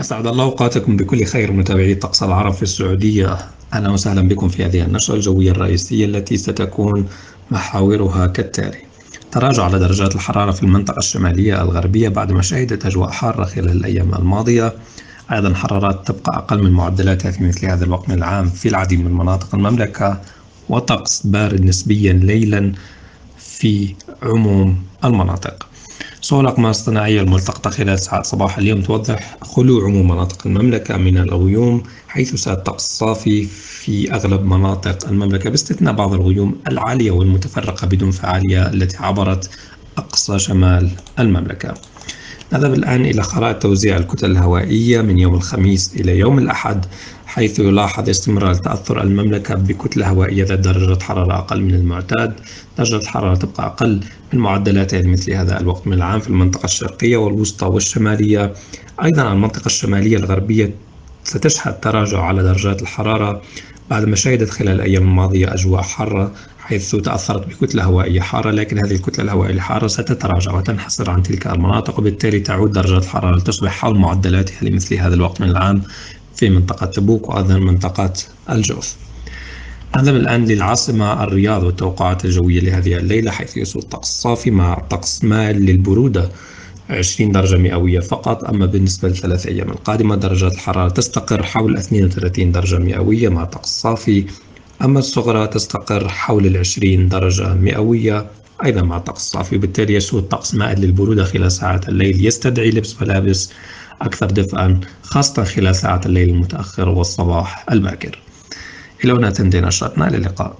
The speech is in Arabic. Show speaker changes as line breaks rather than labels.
أسعد الله أوقاتكم بكل خير متابعي الطقس العرب في السعودية. أهلا وسهلا بكم في هذه النشرة الجوية الرئيسية التي ستكون محاورها كالتالي. تراجع على درجات الحرارة في المنطقة الشمالية الغربية بعدما شهدت أجواء حارة خلال الأيام الماضية. أيضا حرارات تبقى أقل من معدلاتها في مثل هذا الوقت من العام في العديد من مناطق المملكة. وطقس بارد نسبيا ليلا في عموم المناطق. صور الأقمار الصناعية الملتقطة خلال ساعات صباح اليوم توضح خلو عموم مناطق المملكة من الغيوم حيث ساد طقس صافي في أغلب مناطق المملكة باستثناء بعض الغيوم العالية والمتفرقة بدون فعالية التي عبرت أقصى شمال المملكة. نذهب الآن إلى خرائط توزيع الكتل الهوائية من يوم الخميس إلى يوم الأحد. حيث يلاحظ استمرار تأثر المملكة بكتلة هوائية ذات درجة حرارة أقل من المعتاد درجة الحرارة تبقى أقل من معدلاتها لمثل هذا الوقت من العام في المنطقة الشرقية والوسطى والشمالية. أيضا المنطقة الشمالية الغربية ستشهد تراجع على درجات الحرارة بعد ما شهدت خلال الأيام الماضية أجواء حارة حيث تأثرت بكتلة هوائية حارة لكن هذه الكتلة الهوائية الحارة ستتراجع وتنحسر عن تلك المناطق وبالتالي تعود درجة الحرارة لتصبح حول معدلاتها لمثل هذا الوقت من العام في منطقة تبوك وأيضا منطقة الجوف. نذهب الآن للعاصمة الرياض والتوقعات الجوية لهذه الليلة حيث يسود طقس صافي مع طقس مائل للبرودة 20 درجة مئوية فقط. أما بالنسبة للثلاث أيام القادمة درجات الحرارة تستقر حول 32 درجة مئوية مع طقس صافي. أما الصغرى تستقر حول ال 20 درجة مئوية أيضا مع طقس صافي وبالتالي يسود طقس مائل للبرودة خلال ساعات الليل. يستدعي لبس ملابس أكثر دفئا خاصة خلال ساعات الليل المتأخر والصباح الباكر إلى هنا تنتهي نشرتنا إلى اللقاء.